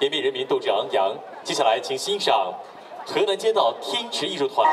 人民人民斗志昂扬。接下来，请欣赏河南街道天池艺术团。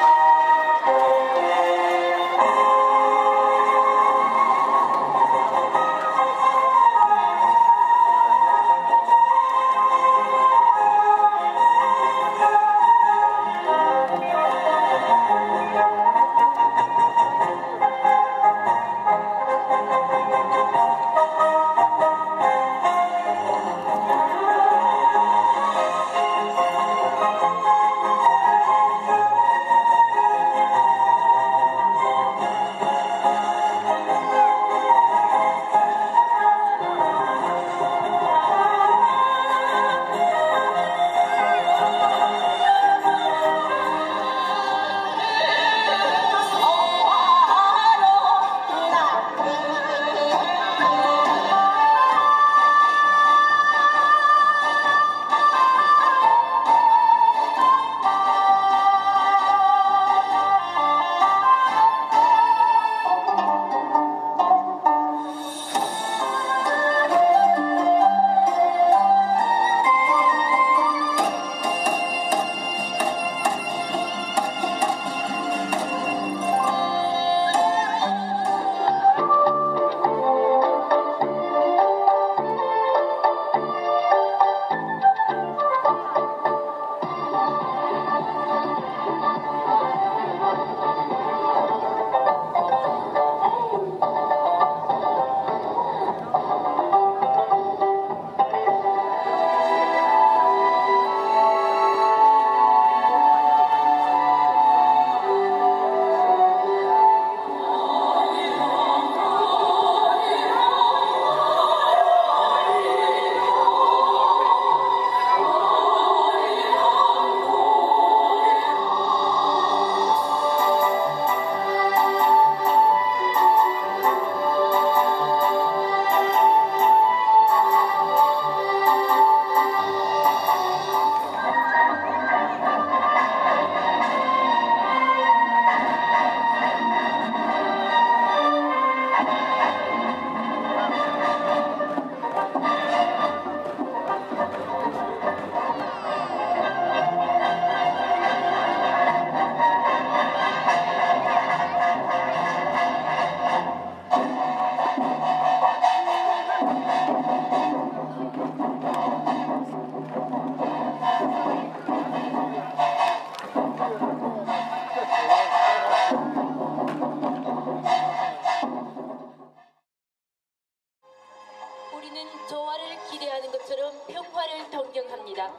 것처럼 평화를 동경합니다.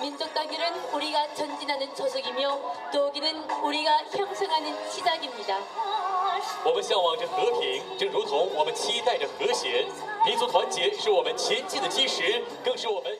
민족 단결은 우리가 전진하는 조석이며 도기는 우리가 형성하는 시작입니다. 我们向往着和平，正如同我们期待着和谐。民族团结是我们前进的基石，更是我们。